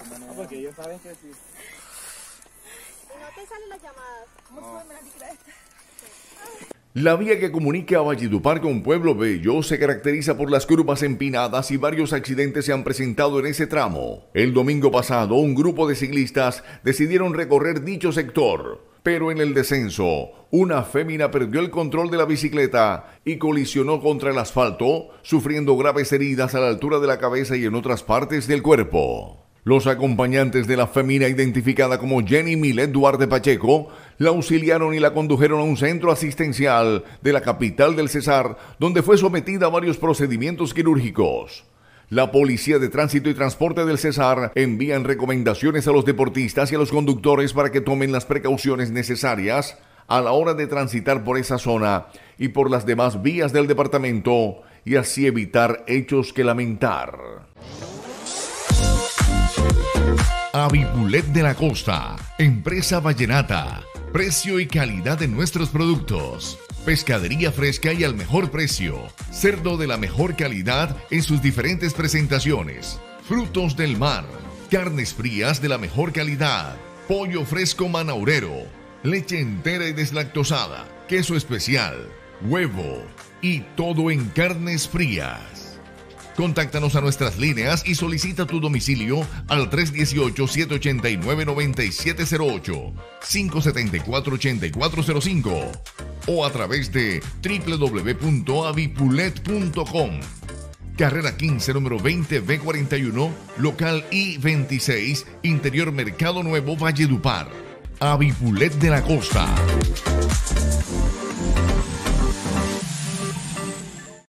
Ah, porque ellos saben que sí. Y no te salen las llamadas. La vía que comunica a Valledupar con Pueblo Bello se caracteriza por las curvas empinadas y varios accidentes se han presentado en ese tramo. El domingo pasado, un grupo de ciclistas decidieron recorrer dicho sector, pero en el descenso, una fémina perdió el control de la bicicleta y colisionó contra el asfalto, sufriendo graves heridas a la altura de la cabeza y en otras partes del cuerpo. Los acompañantes de la femina identificada como Jenny Milet Duarte Pacheco la auxiliaron y la condujeron a un centro asistencial de la capital del Cesar, donde fue sometida a varios procedimientos quirúrgicos. La Policía de Tránsito y Transporte del Cesar envían recomendaciones a los deportistas y a los conductores para que tomen las precauciones necesarias a la hora de transitar por esa zona y por las demás vías del departamento y así evitar hechos que lamentar. Avipulet de la Costa, empresa vallenata. Precio y calidad de nuestros productos. Pescadería fresca y al mejor precio. Cerdo de la mejor calidad en sus diferentes presentaciones. Frutos del mar. Carnes frías de la mejor calidad. Pollo fresco manaurero. Leche entera y deslactosada. Queso especial. Huevo. Y todo en carnes frías. Contáctanos a nuestras líneas y solicita tu domicilio al 318-789-9708, 574-8405 o a través de www.avipulet.com. Carrera 15, número 20B41, local I-26, Interior Mercado Nuevo, Valledupar. Avipulet de la Costa.